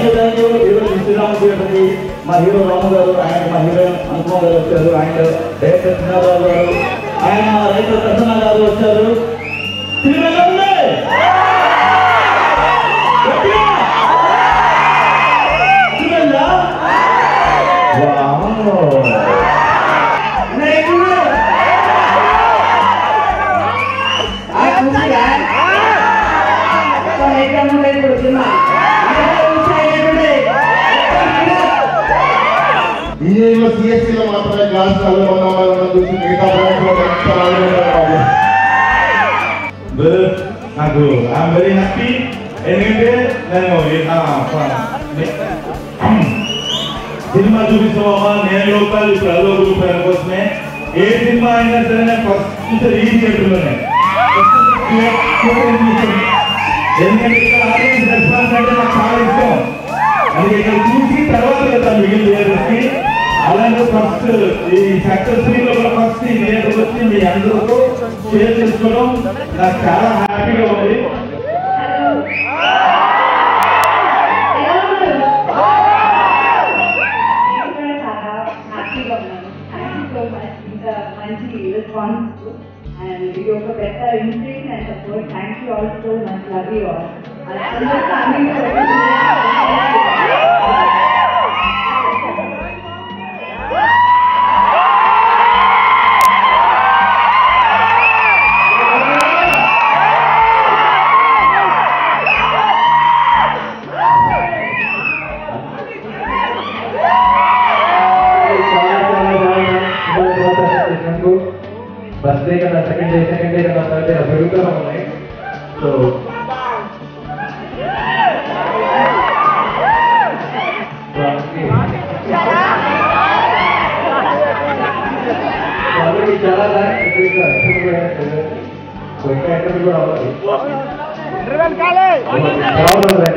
శ్రీరామ థియేటర్కి మా హీరో రాము గారు ఆయన మా హీరోయిన్ అనుపమ గారు వచ్చారు ఆయన డైరెక్టర్ చిన్నారావు గారు ఆయన రైతు ప్రసన్న గారు వచ్చారు సినిమా ఎలా ఉంది? గట్టిగా! సినిమా ఉందా? వావ్! నెక్స్ట్! ఇంజనీరింగ్ లో సిఎస్సీలో మాత్రమే క్లాస్ చదువుకున్న వాళ్ళని చూసి మిగతా బ్రాంచ్లో ఎంత బాగుంటారు బ్రదర్ నాకు ఐఎమ్ వెరీ హ్యాపీ ఎందుకంటే నేను ఈ- నా సినిమా చూపిస్తామా నేను లోకల్ ఇప్పుడు అదో గ్రూప్ కోసమే ఏ సినిమా అయినా సరే నేను ఫస్ట్ చూసేది ఈ థియేటర్లోనే ఎందుకంటే ఇక్కడ ఆడియన్స్ రెస్పాన్స్ అంటే నాకు చాలా ఇష్టం అది ఇక్కడ చూసి తర్వాత వెళ్తాను మిగిలిన థియేటర్స్కి అలాగే ఫస్ట్ ఈ సెక్టర్ త్రీలో ఫస్ట్ ఈ థియేటర్ వచ్చి మీ అందరితో. షేర్ చేసుకోవడం నాకు చాలా హ్యాపీగా ఉంది. And ఇది ఒక పెద్ద interest and support thank you also much love you all అందరూ ఫస్ట్ డే కదా సెకండ్ డే సెకండ్ డే కదా థర్డ్ డే పెరుగుతూనే ఉన్నాయి సో అందరికీ చాలా సో ఇంకా ఎక్కడ కూడా అవ్వాలి చాలా వెంటనే